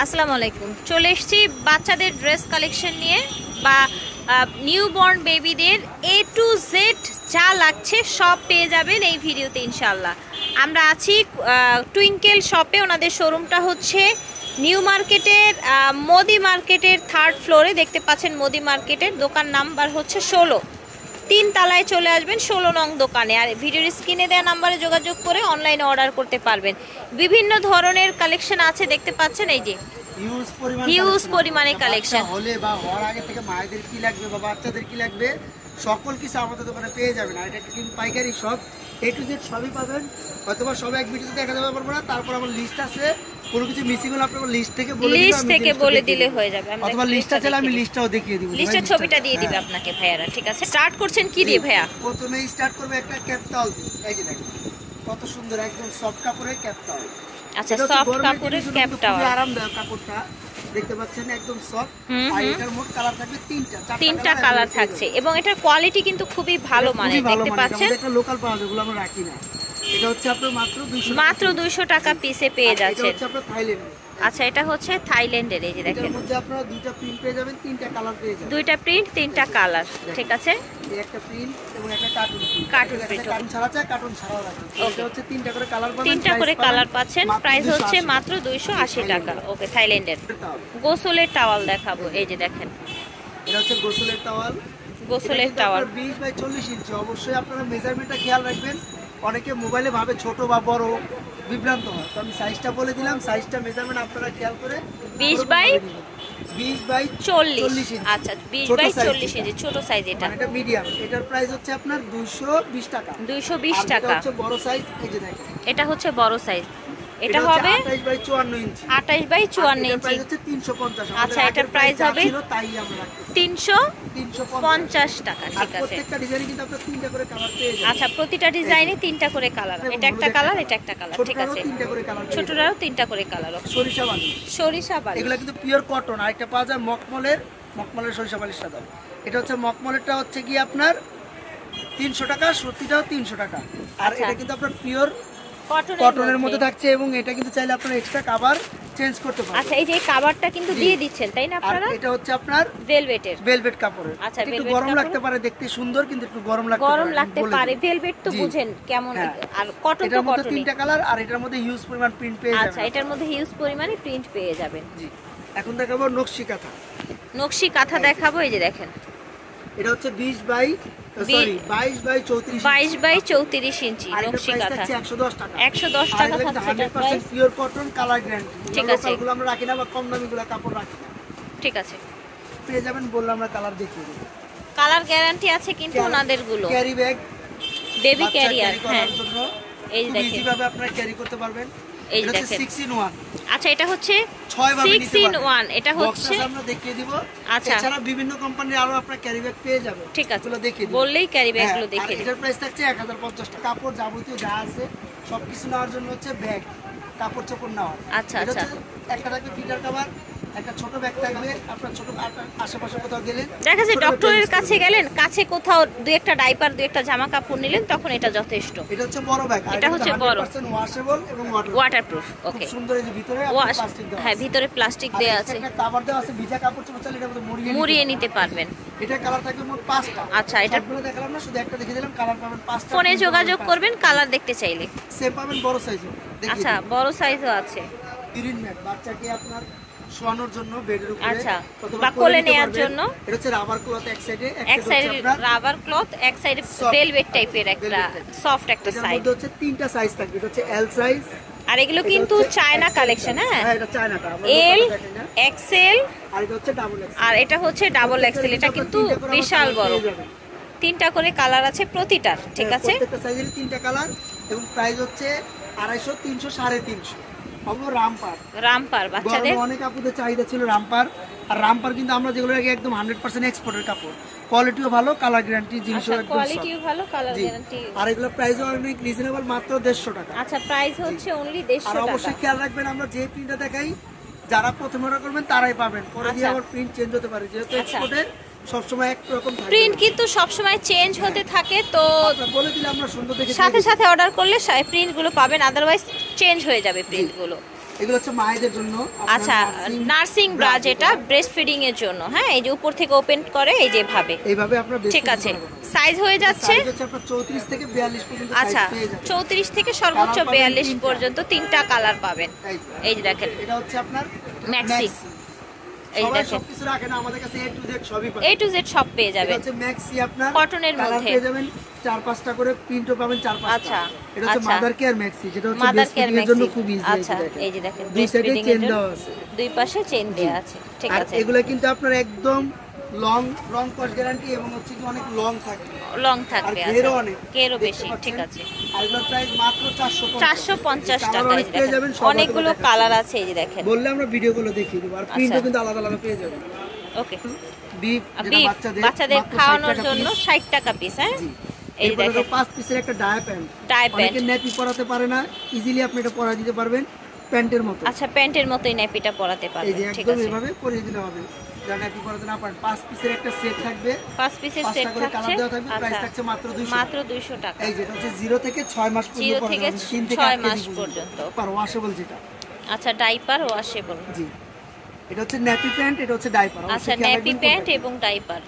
আসসালামু আলাইকুম। চলে এসেছি বাচ্চাদের ড্রেস কালেকশন নিয়ে বা নিউ বর্ন বেবিদের এ টু জেড যা লাগছে সব পেয়ে যাবেন এই ভিডিওতে ইনশাল্লাহ আমরা আছি টুইঙ্কেল শপে ওনাদের শোরুমটা হচ্ছে নিউ মার্কেটের মোদি মার্কেটের থার্ড ফ্লোরে দেখতে পাচ্ছেন মোদি মার্কেটের দোকান নাম্বার হচ্ছে ষোলো। তিন তালায় চলে আসবেন ষোলো নং দোকানে। আর ভিডিওর স্ক্রিনে দেওয়া নাম্বারে যোগাযোগ করে অনলাইনে অর্ডার করতে পারবেন। বিভিন্ন ধরনের কালেকশন আছে দেখতে পাচ্ছেন এই যে। হিউজ পরিমাণ। বাচ্চা হলে বা হওয়ার আগে থেকে মায়েদের কি লাগবে বা বাচ্চাদের কি লাগবে সকল কিছু আমাদের দোকানে পেয়ে যাবেন। আর এটা একটা পাইকারি শপ এ টু জেড সবই পাবেন। অথবা সব এক ভিডিওতে দেখা যাবে পারব না তারপর আমার লিস্ট আছে। কোনো কিছু মিসিং হলে আপনার লিস্ট থেকে বলে লিস্ট থেকে বলে দিলে হয়ে যাবে। অথবা লিস্টটা চাইলে আমি লিস্টটাও দেখিয়ে দিব। লিস্টের ছবিটা দিয়ে দিবে আপনাকে ভাইয়ারা ঠিক আছে? স্টার্ট করছেন কি দিয়ে ভাইয়া? প্রথমে স্টার্ট করবে একটা ক্যাপটাল এই যে দেখেন কত সুন্দর একদম সফট কাপড়ের ক্যাপটাল আচ্ছা এটা সফট কাপড়ের দিনের জন্য ক্যাপ কিন্তু খুবই টাওয়ার আরামদায়ক কাপড়টা। দেখতে পাচ্ছেন একদম সফট আর এটার মোট কালার থাকবে তিনটা। কালার থাকছে। এবং এটার কোয়ালিটি কিন্তু খুবই ভালো মানে দেখতে পাচ্ছেন? একটা লোকাল পাওয়া যায়, আমরা রাখি না। এটা হচ্ছে আপনার মাত্র 200 মাত্র দুইশো টাকা পিসে পেয়ে আর এটা হচ্ছে আপনার থাইল্যান্ড আচ্ছা এটা হচ্ছে থাইল্যান্ডের এই যে দেখেন। মধ্যে আপনারা দুইটা প্রিন্ট পেয়ে যাবেন তিনটা কালার পেয়ে যাবেন। দুইটা প্রিন্ট তিনটা কালার ঠিক আছে? এই একটা প্রিন্ট এবং একটা কার্টুন প্রিন্ট Cartoon একটা কার্টুন ছাড়া চাই কার্টুন ছাড়াও রাখেন এটা হচ্ছে তিনটা করে কালার পাবেন তিনটা করে কালার পাচ্ছেন প্রাইস হচ্ছে মাত্র দুইশো আশি টাকা। ওকে থাইল্যান্ডের। গোসলের টাওয়াল দেখাবো এই যে দেখেন। এটা হচ্ছে গোসলের টাওয়াল গোসলের টাওয়াল বিশ বাই চল্লিশ ইঞ্চি অবশ্যই আপনারা মেজারমেন্টটা খেয়াল রাখবেন। অনেকে মোবাইলে ভাবে ছোট বা বড় বিভ্রান্ত হয়। তো আমি সাইজটা বলে দিলাম। সাইজটা মেজারমেন্ট আপনারা খেয়াল করে 20 বাই বিশ বাই চল্লিশ। আচ্ছা বিশ বাই চল্লিশ। ইঞ্চি ছোট সাইজ এটা। মানে এটা মিডিয়াম এটার প্রাইস হচ্ছে আপনার দুইশো বিশ টাকা। দুইশো বিশ টাকা। হচ্ছে বড় সাইজ এই যে দেখেন। এটা হচ্ছে বড় সাইজ এটা হবে 28 বাই চুয়ান্ন ইঞ্চি। আঠাইশ বাই চুয়ান্ন আর এটার ইঞ্চি। price হচ্ছে 350 আচ্ছা, এটার যা হবে ছিল তাই আমরা রাখতেছি তিনশো 350 পঞ্চাশ। টাকা ঠিক আছে। প্রত্যেকটা ডিজাইনে কিন্তু আপনারা তিনটা করে কালার পেয়ে যাবেন। আচ্ছা প্রতিটা ডিজাইনে তিনটা করে কালার এটা একটা কালার এটা একটা কালার ঠিক আছে। তিনটা করে কালার ছোটরাও তিনটা করে কালার সরিষা বালি। সরিষা বালি। এগুলো কিন্তু পিওর কটন আর একটা পাওয়া যায় মকমলের মকমলের সরিষা বালিশটা দাও এটা হচ্ছে মকমলেরটা হচ্ছে কি আপনার তিনশো টাকা সত্যিটাও তিনশো টাকা। আর আচ্ছা। এটা কিন্তু আপনার পিওর কটনের মধ্যে। থাকছে এবং এটা কিন্তু চাইলে আপনার এক্সট্রা কাভার চেঞ্জ করতে পারবেন। আচ্ছা এই যে কাভারটা কিন্তু দিয়ে দিচ্ছেন তাই না আপনারা? এটা হচ্ছে আপনার ভেলভেটের ভেলভেট কাপড়ের। আচ্ছা, একটু গরম লাগতে পারে দেখতে সুন্দর কিন্তু একটু গরম লাগতে পারে গরম লাগতে পারে। ভেলভেট তো বুঝেন কেমন হ্যাঁ। আর কটন তো মধ্যে তিনটা কালার আর এটার মধ্যে হিউজ পরিমাণ প্রিন্ট পেয়ে যাবেন আচ্ছা এটার মধ্যে হিউজ পরিমাণে প্রিন্ট পেয়ে যাবেন। জি। এখন দেখাবো নকশি কাঁথা। নকশি কাঁথা দেখাবো এই যে দেখেন। এটা হচ্ছে 20 বাই সরি 22 বাই 34 বাইশ বাই চৌত্রিশ ইঞ্চি আর এটার নকশি কাঁথা 110 টাকা। 110 টাকা এগুলো থাকছে 100% পিওর কটন কালার গ্যারান্টি ঠিক আছে। গুলো আমরা রাখি না বা কম দামি গুলো কাপড় রাখি না। ঠিক আছে। পেয়ে যাবেন বললাম আমরা কালার দেখিয়ে দেব। কালার গ্যারান্টি আছে কিন্তু ওনাদেরগুলো ক্যারি ব্যাগ বেবি ক্যারিয়ার হ্যাঁ। এই দেখেন। আপনারা ক্যারি করতে পারবেন। এই দেখেন। 6 ইন 1 আচ্ছা এটা হচ্ছে 6 ভাবে সিক্স ইন পারবেন ওয়ান এটা হচ্ছে আমরা দেখিয়ে দিব। আচ্ছা। এছাড়া বিভিন্ন কোম্পানির আরও আপনারা ক্যারি ব্যাগ পেয়ে যাবেন। ঠিক আছে। এগুলো দেখিয়ে দিব। বললেই ক্যারি ব্যাগগুলো দেখিয়ে দেখে এটার প্রাইস থাকছে 1050 টাকা। কাপড় যাবতীয় যা আছে সবকিছু নেওয়ার জন্য হচ্ছে ব্যাগ কাপড় চোপড় নেওয়া। আচ্ছা, আচ্ছা। একটা থাকবে ফিটার কভার একটা ছোট ব্যাগ থাকবে আপনার ছোট আশেপাশে কোথাও গেলেন। দেখা যায় ডক্টরের কাছে গেলেন কাছে কোথাও দুই একটা ডাইপার দুই একটা জামা কাপড় নিলেন তখন এটা যথেষ্ট। এটা হচ্ছে বড় ব্যাগ এটা হচ্ছে বড়। ওয়াশেবল এবং ওয়াটারপ্রুফ ওকে সুন্দর এই যে ভিতরে প্লাস্টিক দেওয়া হ্যাঁ ভিতরে প্লাস্টিক আর আছে। একটা কভার দেওয়া আছে ভিজা কাপড় চোপড় চাইলে এটার মধ্যে মুড়িয়ে নিতে পারবেন। এটা কালার থাকবে মোট পাঁচটা। আচ্ছা, এটা- সবগুলো দেখালাম না শুধু একটা দেখে দিলাম কালার পাবেন পাঁচটা ফোনে যোগাযোগ করবেন কালার দেখতে চাইলে। পাবেন বড় সাইজও আচ্ছা বড় সাইজও আছে। গ্রিন ম্যাট বাচ্চাকে আপনার শোয়ানোর জন্য বেডের উপরে আচ্ছা, বা কোলে কোলে নেয়ার জন্য। এটা হচ্ছে রাবার ক্লথ এক সাইডে এক সাইডে রাবার ক্লথ এক সাইডে ভেলভেট টাইপের একটা সফট একটা এটার সাইড হচ্ছে তিনটা সাইজ থাকবে এটা হচ্ছে এল সাইজ আর এগুলো কিন্তু চায়না কালেকশন হ্যাঁ। হ্যাঁ এটা এল। এক্সেল আর এটা হচ্ছে ডাবল এক্স আর এটা হচ্ছে ডাবল এক্সেল এটা কিন্তু বিশাল বড়। তিনটা করে কালার আছে প্রতিটার ঠিক হ্যাঁ, আছে? প্রত্যেকটা সাইজের তিনটা কালার এবং প্রাইস হচ্ছে আড়াইশো তিনশো সাড়ে তিনশো। রামপার। রামপার বাচ্চাদের? অনেক চাহিদা ছিল রামপার। আর রামপার কিন্তু আমরা যেগুলো আগে একদম হান্ড্রেড পার্সেন্ট এক্সপোর্টের কাপড়। কোয়ালিটিও ভালো কালার গ্যারান্টি জিনিসও আচ্ছা একদম কোয়ালিটিও ভালো কালার গ্যারান্টি আর এগুলো অনেক রিজনেবল মাত্র দেড়শো টাকা। আচ্ছা প্রাইস হচ্ছে অনলি অবশ্যই খেয়াল রাখবেন আমরা যে প্রিন্টটা দেখাই যারা প্রথম অর্ডার করবেন তারাই পাবেন। পরে দিয়ে আচ্ছা। আবার প্রিন্ট চেঞ্জ হতে পারে। যেহেতু আচ্ছা। এক্সপোর্টের সবসময় একরকম থাকে। প্রিন্ট না। কিন্তু সবসময় চেঞ্জ হতে থাকে তো বলে দিলে আমরা সুন্দর দেখে সাথে সাথে অর্ডার করলে প্রিন্টগুলো পাবেন আদারওয়াইজ চেঞ্জ হয়ে যাবে প্রিন্টগুলো এগুলো হচ্ছে মায়েদের জন্য। আচ্ছা নার্সিং ব্রা যেটা। ব্রেস্ট ফিডিং এর জন্য হ্যাঁ এই যে উপর থেকে ওপেন করে এই যে ভাবে এইভাবে আপনার ঠিক আছে। সাইজ হয়ে যাচ্ছে। আপনার 34 থেকে 42 পর্যন্ত আচ্ছা সর্বোচ্চ Colour পাবেন বিয়াল্লিশ তিনটা। পর্যন্ত তিনটা কালার পাবেন। এই যে। দেখেন। এটা হচ্ছে আপনার Maxi। এই দেখেন। সবকিছু রাখে না আমাদের কাছে এ টু জেড সবই পাবেন। এ টু জেড সব পেয়ে এটা যাবেন। হচ্ছে ম্যাক্সি আপনার কটনের মধ্যে। পেয়ে যাবেন চার পাঁচটা করে প্রিন্টও পাবেন চার পাঁচটা। আচ্ছা, এটা হচ্ছে। মাদার কেয়ার ম্যাক্সি যেটা হচ্ছে মাদার কেয়ার জন্য খুব ইজি আচ্ছা এই যে দেখেন দুই সাইডে চেন জন্য দেওয়া আছে। দুই পাশে চেন দেওয়া আছে। ঠিক আছে। এগুলো কিন্তু আপনার একদম লং লং কস্ট গ্যারান্টি এবং হচ্ছে কি অনেক লং থাকে। লং আর থাকবে ঘেরও আচ্ছা অনেক বেশি ঠিক? আছে। আর এগুলোর প্রাইস মাত্র 450 চারশো পঞ্চাশ কালার টাকা পেয়ে যাবেন, অনেকগুলো কালার আছে এই যে দেখেন। বললে আমরা ভিডিওগুলো দেখিয়ে দেবো আর প্রিন্টও আচ্ছা। কিন্তু আলাদা আলাদা পেয়ে যাবেন। ওকে। বিফ বাচ্চাদের বাচ্চাদের খাওয়ানোর জন্য piece। ষাট টাকা পিস হ্যাঁ। এই দেখেন। পাঁচ পিসের একটা প্যান্ট প্যান্ট অনেকে পরাতে পারে না। ইজিলি আপনি এটা পরা দিতে পারবেন প্যান্টের মতো। আচ্ছা প্যান্টের মতোই ন্যাপিটা পরাতে পারবেন ঠিক আছে। এভাবে পরিয়ে দিলে হবে। যারা ন্যাপি পরাতে না পারেন পাঁচ পিসের একটা সেট থাকবে। পাঁচ পিসের সেট পাঁচটা করে কালার দেওয়া থাকবে প্রাইস আচ্ছা। থাকছে মাত্র 200 মাত্র দুইশো টাকা। এই যেটা হচ্ছে থেকে মাস পর্যন্ত থেকে মাস পর্যন্ত। পার ওয়াশেবল যেটা। আচ্ছা ডাইপার ওয়াশেবল জি। এটা হচ্ছে ন্যাপি প্যান্ট এটা হচ্ছে ডাইপার আচ্ছা ন্যাপি প্যান্ট এবং ডাইপার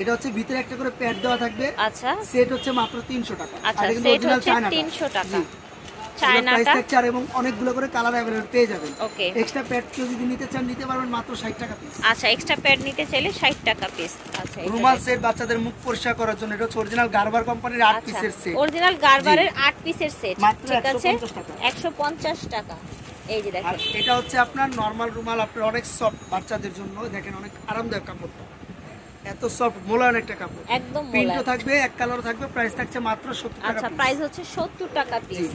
এটা হচ্ছে ভিতরে একটা করে প্যাড দেওয়া থাকবে। আচ্ছা। সেট হচ্ছে মাত্র 300 টাকা। আচ্ছা এটা সেট হচ্ছে চায়নাটা। তিনশো টাকা। জি। প্রাইস চায়নাটা থাকছে এবং অনেকগুলো করে কালার অ্যাভেলেবল পেয়ে যাবেন। ওকে এক্সট্রা প্যাড কেউ যদি নিতে চান নিতে পারবেন মাত্র 60 টাকা পিস আচ্ছা এক্সট্রা প্যাড নিতে চাইলে ষাট টাকা পিস আচ্ছা রুমাল সেট বাচ্চাদের মুখ পরিষ্কার করার জন্য এটা অরিজিনাল গারবার কোম্পানির 8 আচ্ছা পিসের সেট অরিজিনাল গারবারের আট পিসের সেট ঠিক আছে? 150 টাকা। এই যে দেখেন। এটা হচ্ছে আপনার নরমাল রুমাল আপনার অনেক সফট বাচ্চাদের জন্য। দেখেন অনেক আরামদায়ক কাপড়টা এত সফট মোলায়ন একটা কাপড়। একদম প্রিন্টও থাকবে এক কালার থাকবে প্রাইস থাকছে মাত্র 70 টাকা আচ্ছা প্রাইস হচ্ছে সত্তর টাকা পিস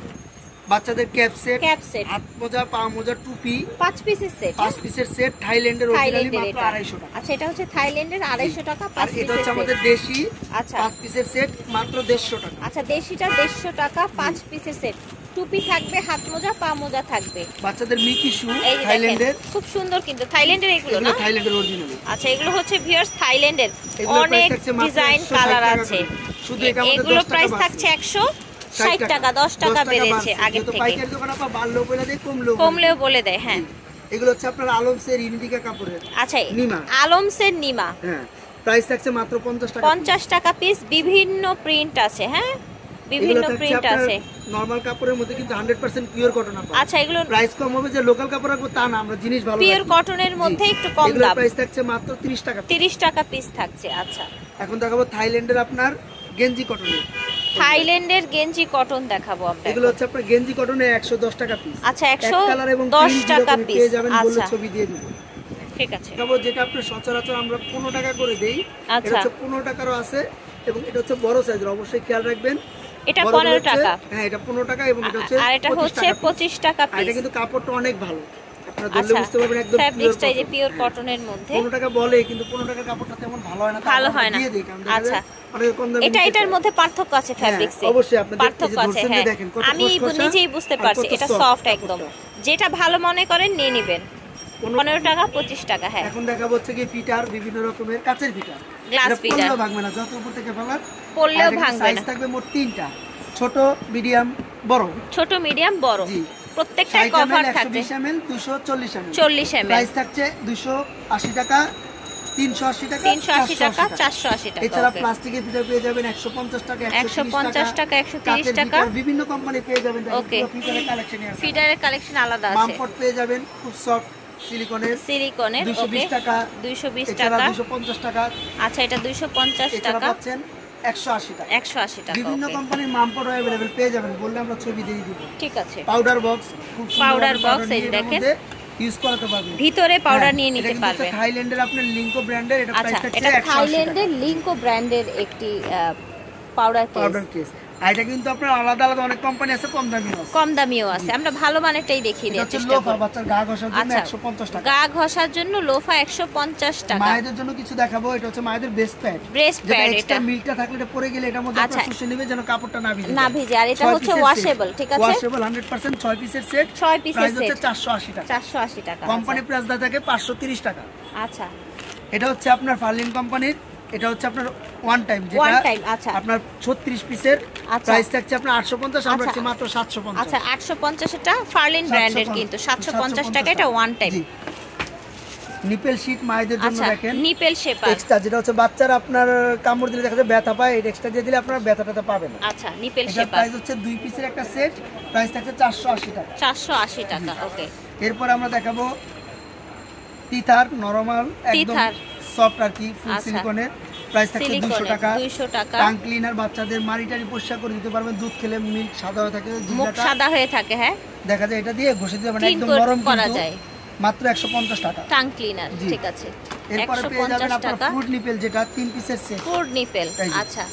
বাচ্চাদের ক্যাপ সেট ক্যাপ সেট। হাত মোজা পা মোজা টুপি পাঁচ পিসের সেট পাঁচ পিসের সেট থাইল্যান্ডের অরিজিনালি মাত্র এটা। আড়াইশো টাকা। আচ্ছা এটা হচ্ছে থাইল্যান্ডের আড়াইশো টাকা আর পাঁচ এটা হচ্ছে আমাদের দেশি আচ্ছা। পাঁচ পিসের সেট মাত্র দেড়শো টাকা। আচ্ছা দেশিটা দেড়শো টাকা পাঁচ পিসের সেট। টুপি থাকবে হাত মোজা পা মোজা থাকবে। বাচ্চাদের মিকি শু থাইল্যান্ডের। খুব সুন্দর কিন্তু থাইল্যান্ডের এগুলো না? থাইল্যান্ডের অরিজিনালি আচ্ছা এগুলো হচ্ছে ভিউয়ার্স থাইল্যান্ডের। অনেক ডিজাইন কালার আছে। শুধু এগুলো 10 টাকা প্রাইস থাকছে একশো। ষাট টাকা দশ টাকা বেড়েছে যেহেতু থেকে। কমলেও বলে দেয়। হ্যাঁ। এগুলো হচ্ছে আপনার আলমসের ইউনিটিকা কাপড়ের আচ্ছা নিমা। আলমসের নিমা। হ্যাঁ প্রাইস থাকছে মাত্র পঞ্চাশ টাকা পঞ্চাশ টাকা পিস বিভিন্ন প্রিন্ট আছে হ্যাঁ? বিভিন্ন প্রিন্ট আছে। নরমাল কাপড়ের মধ্যে কিন্তু হান্ড্রেড পার্সেন্ট পিওর কটন আপনার আচ্ছা এগুলো প্রাইস কম হবে যে লোকাল কাপড় রাখব তা না আমরা জিনিস ভালো পিওর কটনের মধ্যে একটু কম দাম। প্রাইস থাকছে মাত্র 30 টাকা তিরিশ টাকা পিস থাকছে আচ্ছা। এখন দেখাবো থাইল্যান্ডের আপনার গেঞ্জি কটনের থাইল্যান্ডের গেঞ্জি কটন দেখাবো আমরা এগুলো হচ্ছে আপনার গেঞ্জি কটনে 110 টাকা পিস আচ্ছা একশো কালার এবং দশ print টাকা পিস পেয়ে যাবেন বললে আচ্ছা। ছবি দিয়ে দিব। ঠিক আছে। দেখাবো যেটা আপনার সচরাচর আমরা 15 টাকা করে দেই। এটা আচ্ছা। হচ্ছে 15 টাকারও আছে এবং এটা হচ্ছে বড় সাইজের অবশ্যই খেয়াল রাখবেন। এটা বড়গুলো পনেরো হচ্ছে- টাকা। হ্যাঁ এটা 15 টাকা এবং এটা হচ্ছে আর এটা 25 হচ্ছে টাকা piece। পঁচিশ টাকা আর এটা কিন্তু কাপড়টা অনেক ভালো। আপনারা ধরলে আচ্ছা বুঝতে পারবেন একদম পিওর যে পিওর কটনের মধ্যে। পনেরো টাকা বলে কিন্তু পনেরো টাকার কাপড়টা তেমন ভালো হয় না ভালো হয় না। দিয়ে দিই, কারণ দেখা আচ্ছা। যায় অনেকে কম দামে এটা এটার মধ্যে পার্থক্য আছে ফ্যাব্রিক্সে হ্যাঁ, অবশ্যই আপনি পার্থক্য আছে হ্যাঁ। আমি নিজেই বুঝতে পারছি এটা সফট একদম। যেটা ভালো মনে করেন নিয়ে নিবেন। পনেরো টাকা পঁচিশ টাকা হ্যাঁ। এখন দেখা হচ্ছে কি ফিটার বিভিন্ন রকমের কাচের ফিটার। এটা ফিটার। ভাঙবে না যত উপর থেকে ফেলার পড়লেও ভাঙবে সাইজ থাকবে মোট তিনটা ছোট মিডিয়াম বড়। ছোট মিডিয়াম বড়। প্রত্যেকটা 60 কভার থাকবে 120 ml, 240 ml চল্লিশ এম প্রাইস থাকছে 280 টাকা 380 টাকা তিনশো আশি টাকা 480 চারশো টাকা এছাড়া। প্লাস্টিকের ফিটার পেয়ে যাবেন 150 টাকা 150 টাকা, 130 টাকা। বিভিন্ন কোম্পানি পেয়ে যাবেন. ফিটারের কালেকশন আছে। ফিডারের কালেকশন আলাদা আছে। মামপট পেয়ে যাবেন খুব সফট সিলিকনের সিলিকনের 220 টাকা। দুইশো বিশ এছাড়া টাকা। 250 টাকা। আচ্ছা এটা দুইশো পঞ্চাশ এছাড়া টাকা। পাচ্ছেন 180 টাকা। একশো আশি টাকা বিভিন্ন কোম্পানির মামপট অ্যাভেলেবেল পেয়ে যাবেন বললে আমরা ছবি দিয়ে দিব। ঠিক আছে। পাউডার বক্স খুব Powder এই দেখেন। ইউজ করাতে পারবেন। ভিতরে পাউডার হ্যাঁ, নিয়ে নিতে পারবেন। থাইল্যান্ডের আপনার লিঙ্কো ব্র্যান্ডের এটা আচ্ছা প্রাইস থাকছে এটা থাইল্যান্ডের লিঙ্কো ব্র্যান্ডের একটি পাউডার পাউডার কেস আর এটা কিন্তু আপনার আলাদা আলাদা অনেক কোম্পানি আছে কম দামি আছে। কম দামিও আছে। আমরা ভালো মানেরটাই দেখিয়ে এটা হচ্ছে চেষ্টা লোফা বাচ্চার গা ঘষার জন্য আচ্ছা 150 টাকা। গা ঘষার জন্য লোফা একশো পঞ্চাশ টাকা। মায়েদের জন্য কিছু দেখাবো এটা হচ্ছে মায়েদের বেস্ট প্যাড ব্রেস্ট প্যাড এটা। মিল্কটা থাকলে এটা পড়ে গেলে এটার মধ্যে আচ্ছা। আপনারা শুষে নেবে যেন কাপড়টা না ভিজে না ভিজে। আর এটা হচ্ছে ওয়াশেবল ঠিক আছে? ওয়াশেবল 100% 6 পিসের সেট ছয় পিসের প্রাইস হচ্ছে 480 টাকা। চারশো আশি টাকা কোম্পানি প্রাইস দা থাকে 530 টাকা। আচ্ছা। এটা হচ্ছে আপনার ফার্লিন কোম্পানির এটা হচ্ছে আপনার ওয়ান টাইম যেটা আচ্ছা। আপনার 36 পিসের। প্রাইস থাকছে আপনার 850 আমরা। রাখছি মাত্র 750 আচ্ছা আটশো পঞ্চাশটা ফার্লিন ব্র্যান্ডের কিন্তু সাতশো পঞ্চাশ টাকা এটা ওয়ান টাইম নিপেল শীট মায়েদের জন্য আচ্ছা দেখেন। নিপেল শেপার এক্সট্রা যেটা হচ্ছে বাচ্চারা আপনার কামড় দিলে দেখা যায় ব্যথা পায় এটা এক্সট্রা দিয়ে দিলে আপনার ব্যথাটা পাবেন। না আচ্ছা নিপেল শেপার প্রাইস হচ্ছে দুই পিসের একটা সেট প্রাইস থাকছে 480 টাকা। চারশো আশি টাকা ওকে এরপর আমরা দেখাবো তিথার নরমাল একদম। সফট আর কি ফুল আচ্ছা। সিলিকনের প্রাইস থাকছে 200 টাকা। দুইশো টাকা। টাং ক্লিনার বাচ্চাদের মারিটারি পরিষ্কার করে দিতে পারবেন দুধ খেলে মিল্ক সাদা হয়ে থাকে মুখ সাদা হয়ে থাকে হ্যাঁ? দেখা যায় এটা দিয়ে ঘষে দিতে Clean একদম নরম করা যায়। মাত্র 150 টাকা। টাং ক্লিনার ঠিক আছে। এরপরে পেয়ে যাবেন আপনার ফুড নিপেল যেটা তিন পিসের সেট ফুড নিপেল আচ্ছা।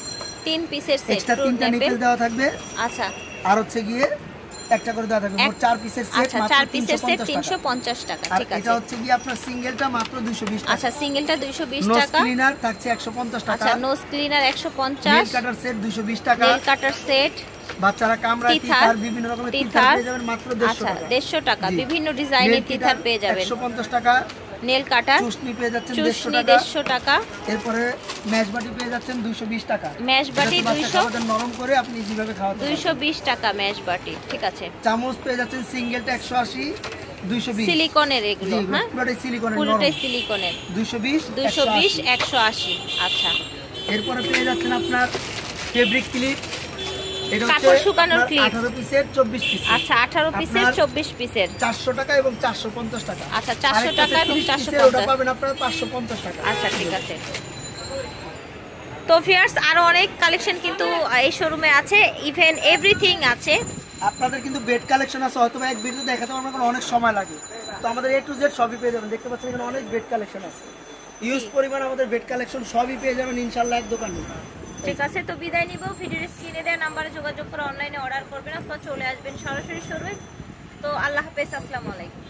তিন পিসের সেট এক্সট্রা তিনটা নিপেল দেওয়া থাকবে। আচ্ছা। আর হচ্ছে গিয়ে একটা করে দেওয়া থাকবে। মোট পিসের সেট আচ্ছা মাত্র পিসের সেট 350 টাকা। টাকা আর এটা হচ্ছে কি আপনার সিঙ্গেলটা মাত্র 220 টাকা। আচ্ছা সিঙ্গেলটা 220 টাকা। নোজ ক্লিনার থাকছে 150 টাকা। আচ্ছা নোজ ক্লিনার একশো নেল পঞ্চাশ কাটার সেট 220 টাকা। নেল কাটার সেট বাচ্চারা কামরা তিথার বিভিন্ন রকমের তিথার। পেয়ে যাবেন মাত্র 150 আচ্ছা টাকা। দেড়শো টাকা বিভিন্ন ডিজাইনের টিথার পেয়ে যাবেন। 150 টাকা। নেল কাটার। চুষনি পেয়ে যাচ্ছেন 150 চুষনি টাকা। এরপরে ম্যাশ বাটি পেয়ে যাচ্ছেন 220 টাকা। ম্যাশ বাটি যাতে বাচ্চা দুইশো খাবারটা নরম করে আপনি যেভাবে খাওয়াতে পারেন। দুইশো বিশ টাকা ম্যাশ বাটি ঠিক আছে। চামচ পেয়ে যাচ্ছেন সিঙ্গেলটা 180 220 সিলিকনের এগুলো হ্যাঁ? পুরোটাই সিলিকনের পুরোটাই সিলিকনের। 220 দুইশো বিশ 180 একশো আশি আচ্ছা। এরপরে পেয়ে যাচ্ছেন আপনার ফেব্রিক ক্লিপ। কাপড় শুকানোর আপনার 18 পিসের 24 পিস আচ্ছা আঠারো পিসের আপনার- চব্বিশ পিসের 400 টাকা এবং 450 টাকা। আচ্ছা, 400 টাকা এবং 450 ওটা পাবেন আপনারা 550 টাকা। আচ্ছা ঠিক আছে। তো আরও অনেক কালেকশন কিন্তু এই শোরুমে আছে। ইভেন এভরিথিং আছে। আপনাদের কিন্তু বেড কালেকশন আছে হয়তো এক ভিডিও দেখাতে আমার অনেক সময় লাগে। তো আমাদের এ টু জেড সবই পেয়ে যাবেন। দেখতে পাচ্ছেন এখানে অনেক বেড কালেকশন আছে। ইউজ পরিমাণ আমাদের বেড কালেকশন সবই পেয়ে যাবেন ইনশাল্লাহ এক দোকানে। ঠিক আছে, তো বিদায় নিব। ভিডিওর স্ক্রিনে দেওয়া নাম্বারে যোগাযোগ করে অনলাইনে অর্ডার করবেন অথবা চলে আসবেন সরাসরি শোরুমে। তো আল্লাহ হাফেজ, আসসালামু আলাইকুম।